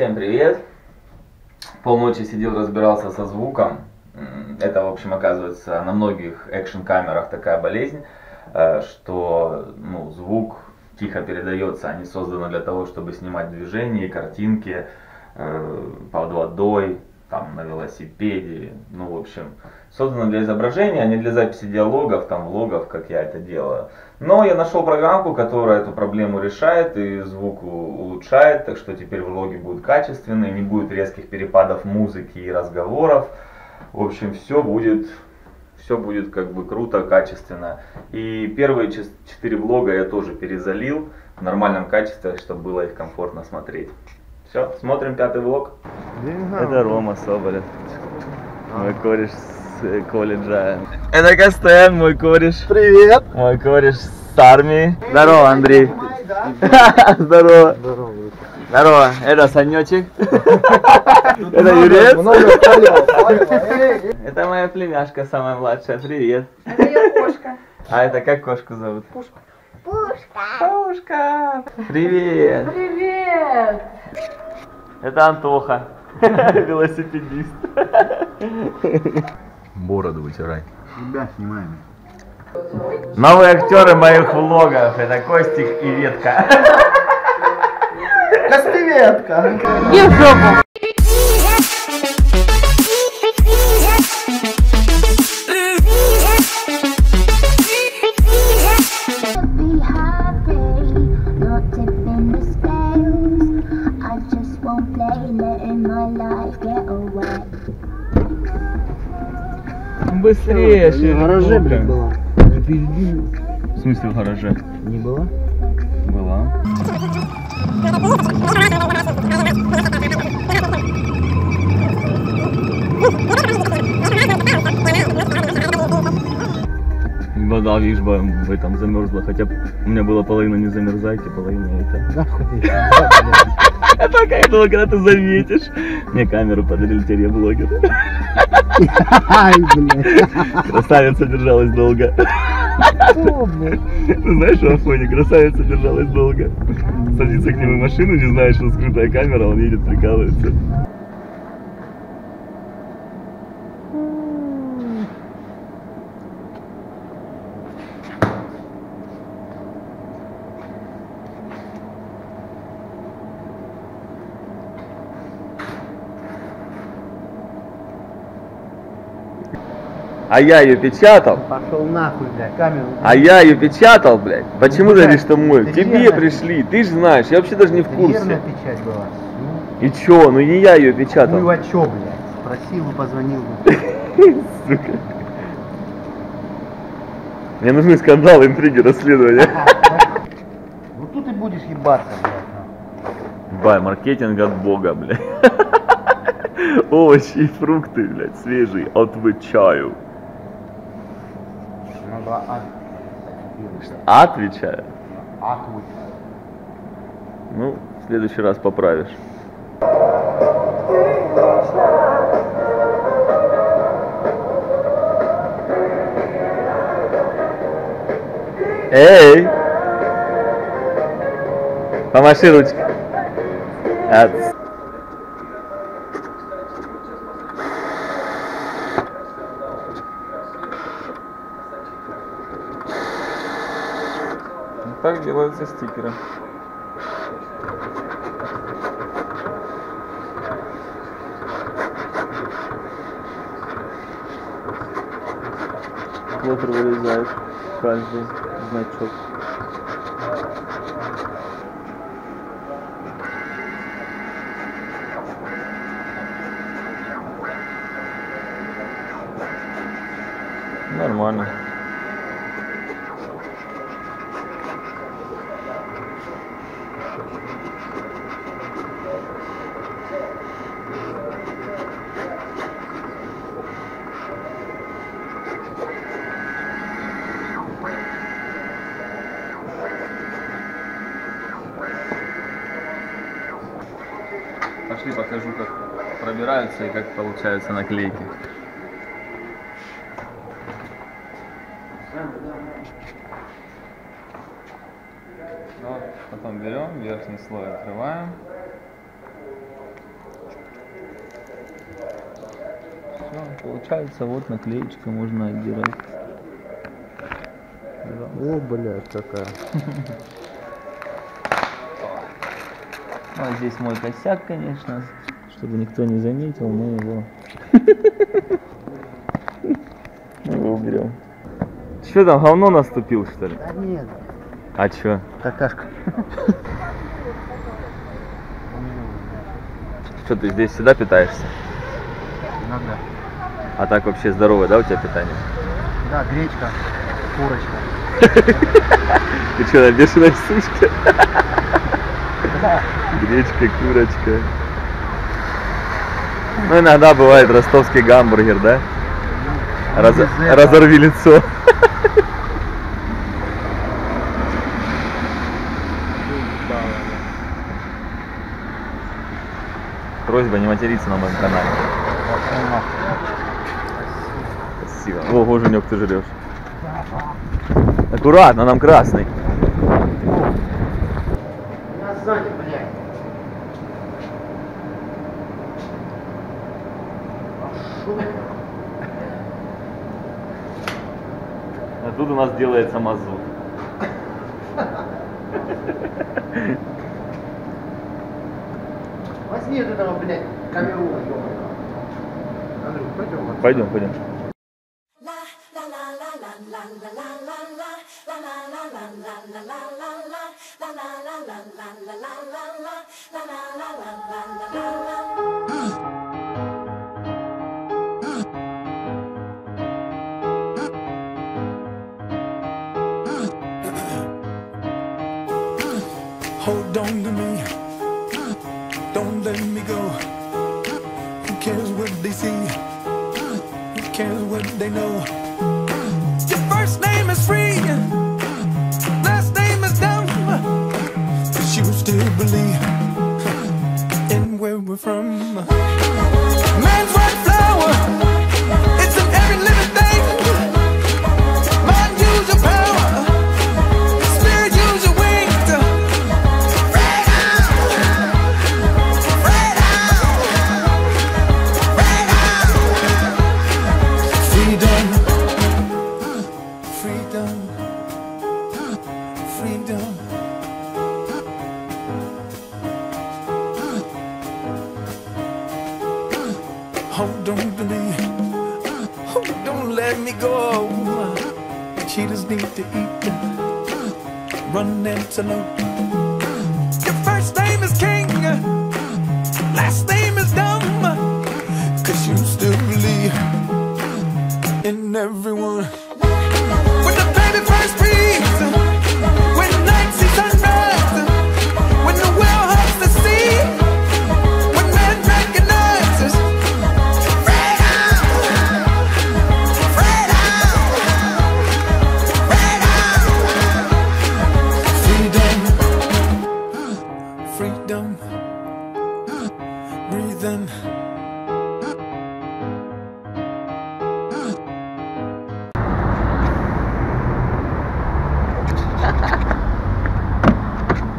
Всем привет! Полночи сидел, разбирался со звуком. Это, в общем, оказывается, на многих экшн-камерах такая болезнь, э, что ну, звук тихо передается. Они созданы для того, чтобы снимать движения, картинки э, под водой, там, на велосипеде. Ну, в общем, созданы для изображения, а не для записи диалогов, там, влогов, как я это делаю. Но я нашел программку, которая эту проблему решает и звук улучшает, так что теперь влоги будут качественные, не будет резких перепадов музыки и разговоров. В общем, все будет, все будет как бы круто, качественно. И первые четыре влога я тоже перезалил в нормальном качестве, чтобы было их комфортно смотреть. Все, смотрим пятый влог. Это Рома Соболев, мой кореш колледжа. Это Костен, мой кореш. Привет! Мой кореш с армии. Здорово, Андрей. Здорово. Здорово. Здорово. Это Санечек. Это Юрец. Это моя племяшка самая младшая. Привет. Это ее кошка. А это как кошку зовут? Пушка. Пушка. Привет. Привет! Это Антоха. Велосипедист. Бороду вытирай. Тебя снимаем. Новые актеры моих влогов. Это Костик и Ветка. Костеветка! И в жопу! won't play, letting my life get away. Быстрее, В гараже, блядь, была. Впереди В смысле в гараже? не была? Была. Вода, видишь, в этом замерзла, хотя у меня была половина не замерзайки, половина это. Нахуй. Я только я думал, когда ты заметишь. Мне камеру подарили, я блогер. Ай, блядь. Красавица держалась долго. Блядь? Ты знаешь, в фоне красавица держалась долго? Садится к нему в машину, не знает, что скрытая камера, он едет, прикалывается. А я ее печатал. Пошел нахуй, блядь, камеру. А я ее печатал, блядь. Почему ты Блядь, говоришь, что мой? ты тебе верно. пришли, ты же знаешь, я вообще даже не в курсе. печать была. И чё, ну не я ее Ну, печатал. ну а чё, блядь? Спросил бы, позвонил бы. Сука. Мне нужны скандалы, интриги, расследования. Ну тут и будешь ебаться, блядь. Бай, маркетинг от бога, блядь. Овощи и фрукты, блядь, свежие, отвечаю. От... Отвечаю. Ну, в следующий раз поправишь. Эй! Помаши ручкой. От- Вот делаются стикеры. плохо вырезаешь каждый значок. Нормально. покажу, как пробираются и как получаются наклейки. Ну, потом берем верхний слой, открываем. Все, получается, вот наклеечка можно отдирать. О, блядь, какая. Ну, а здесь мой косяк, конечно, чтобы никто не заметил, мы его, мы его уберем. Что там, говно наступил, что ли? Да нет, А чё? какашка. Что ты здесь всегда питаешься? Иногда. А так вообще здоровое, да, у тебя питание? Да, гречка, курочка. Ты что, на бешеной сушке? Гречка, курочка. Ну, иногда бывает ростовский гамбургер, да? Раз- без этого. разорви лицо. Просьба не материться на моем канале. Спасибо. Ого, Женек, ты жрешь. Аккуратно, нам красный. Я сзади, блядь. Пошел. А тут у нас делается мазут. Возьми от этого, блядь, ёбаного. Андрюх, пойдем. Пойдем, пойдем. Hold on to me. Don't let me go. Who cares what they see? Who cares what they know? Your first name is free. Last name is dumb. But you still believe in where we're from. Man's white On to me, oh, don't let me go. Uh, Cheetahs need to eat, uh, run antelope. Uh, your first name is King,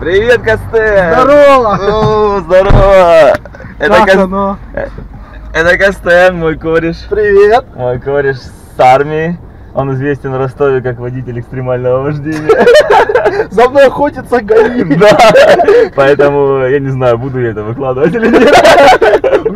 Привет, Костен! Здорово! О, здорово! Это, Как Кос- оно? это Костен, мой кореш. Привет! Мой кореш с армии. Он известен в Ростове как водитель экстремального вождения. За мной охотится ГАИ. Да, поэтому я не знаю, буду я это выкладывать или нет.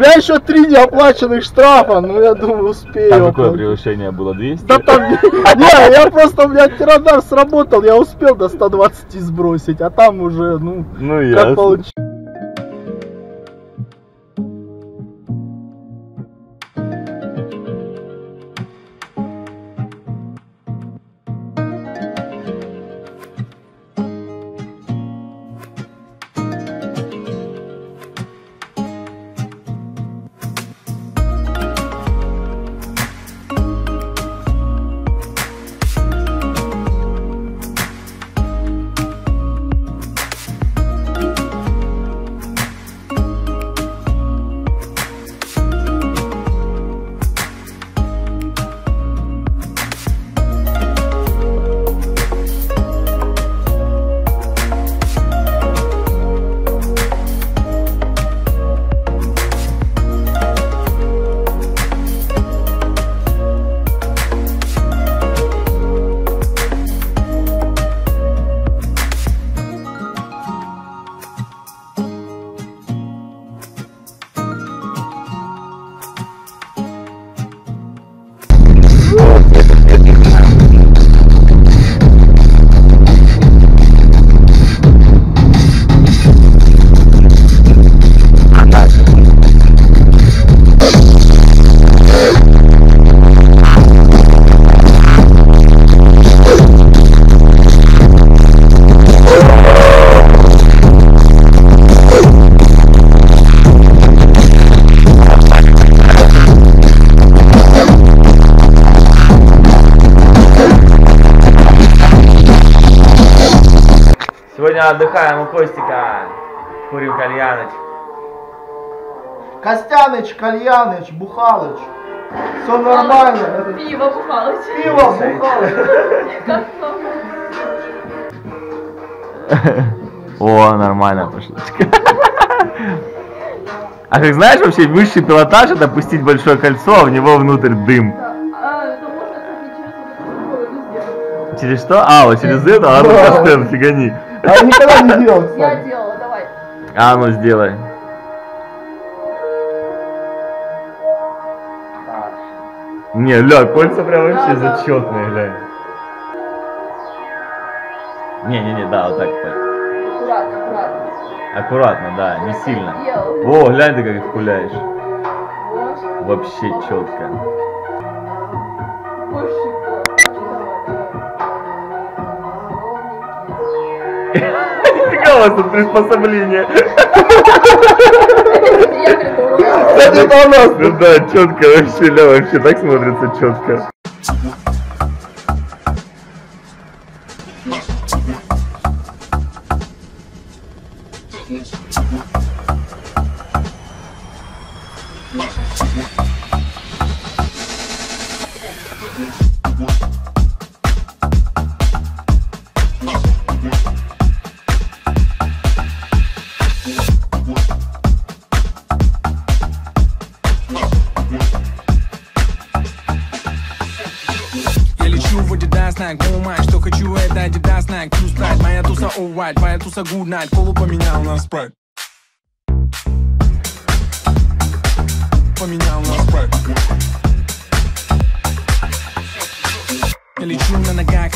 У меня еще три неоплаченных штрафа, но я думаю успею. Там какое превышение было? 200? Да там, не, я просто, блядь, радар сработал, я успел до 120 сбросить, а там уже, ну, Ну как получилось. Отдыхаем у Костика. Курим кальяныч. Костяныч, Кальяныч, Бухалыч. Все нормально. Пиво бухалось. Пиво, Бухалыч. Как. О, нормально пошло. А как знаешь, вообще высший пилотаж это пустить большое кольцо, а в него внутрь дым. А, кстати, через что? А, вот через это? А ну Да. Костен, фигани. А я никогда не делал, Я кстати. делала, давай. А ну сделай. Не, ля, кольца прям вообще Да, да. зачетные, глянь. Не-не-не, да, вот так. так. Аккуратно, аккуратно. Аккуратно, да, не сильно. Делал. О, глянь ты как их пуляешь. Вот. Вообще четко. Нифига у вас тут приспособление. Кстати, это у нас. Ну да, четко вообще, ля, вообще так смотрится четко. All white, моя туса good night Колу поменял на спрайт. Поменял на спрайт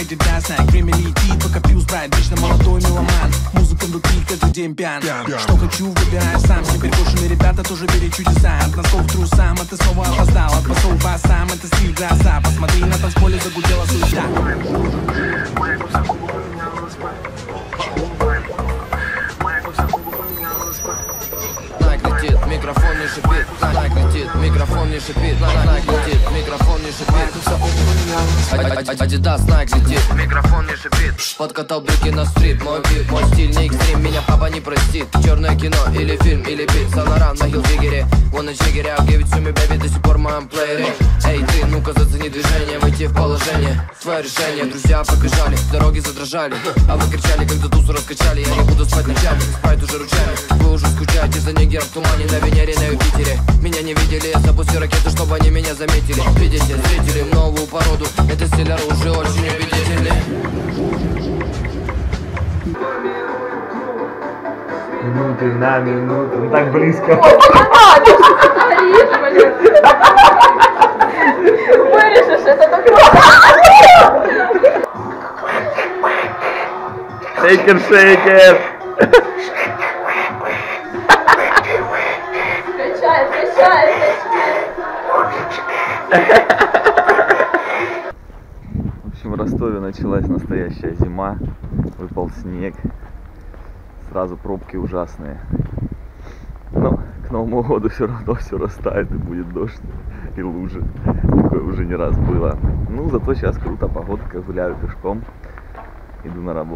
на ногах Adidas Nike Время летит, пока пью спрайт Вечно молодой меломан. Музыка внутри, каждый день пьян. Что хочу, выбираю сам Теперь кошеные ребята тоже верят чудеса. От носков трусам, а ты снова опоздал. От басов басам, это стиль гроза Посмотри, на танцполе загудела суета. Найк летит, микрофон не шипит. Найк летит, микрофон не шипит. Найк летит, микрофон не шипит. А- а- а- Адидас, Найк летит, микрофон не шипит. Подкатал брюки на стрип, мой вид, мой стиль не экстрим. Меня папа не простит, черное кино или фильм, или бит Санаран на Хилфигере, wanna jigger I'll give it to me, baby, до сих пор в моем плеере. Эй, ты, ну-ка зацени движение, войти в положение. Твое решение, друзья побежали, дороги задрожали. А вы кричали, когда тусу раскачали. Я не буду спать ночами, спать уже ручами. Вы уже скучаете за нигер в тумане на Венере, на Юпитере. Меня не видели, я запустил ракеты, чтобы они меня заметили Видите, зрители, новую породу Это стиляры уже очень убедительны Минуты на минуту. Ну так близко. Вырежешь это такое. Шейкер, шейкер. Качает, качает. В общем, в Ростове началась настоящая зима. Выпал снег. Сразу пробки ужасные. Но к Новому году все равно все растает и будет дождь и лужи. Такое уже не раз было. Ну, зато сейчас круто, погодка, гуляю пешком. Иду на работу.